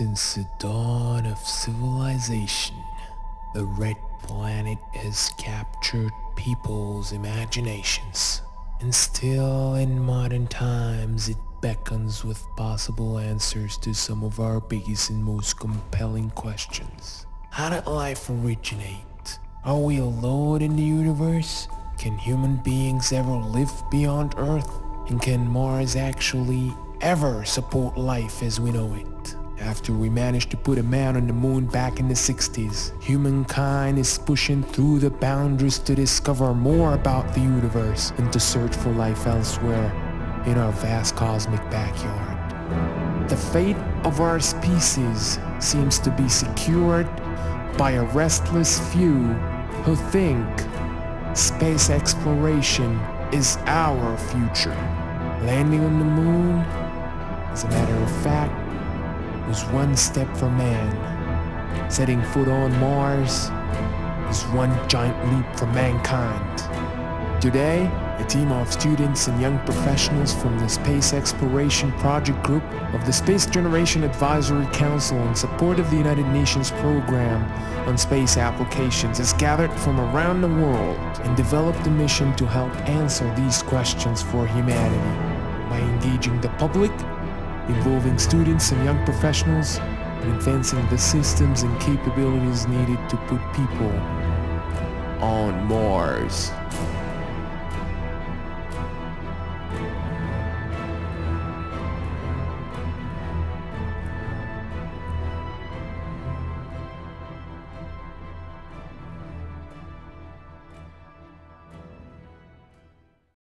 Since the dawn of civilization, the Red Planet has captured people's imaginations. And still in modern times, it beckons with possible answers to some of our biggest and most compelling questions. How did life originate? Are we alone in the universe? Can human beings ever live beyond Earth? And can Mars actually ever support life as we know it? After we managed to put a man on the moon back in the 60s, humankind is pushing through the boundaries to discover more about the universe and to search for life elsewhere in our vast cosmic backyard. The fate of our species seems to be secured by a restless few who think space exploration is our future. Landing on the moon, as a matter of fact, was one step for man. Setting foot on Mars is one giant leap for mankind. Today, a team of students and young professionals from the Space Exploration Project Group of the Space Generation Advisory Council in support of the United Nations Program on Space Applications has gathered from around the world and developed a mission to help answer these questions for humanity by engaging the public involving students and young professionals and advancing the systems and capabilities needed to put people on Mars.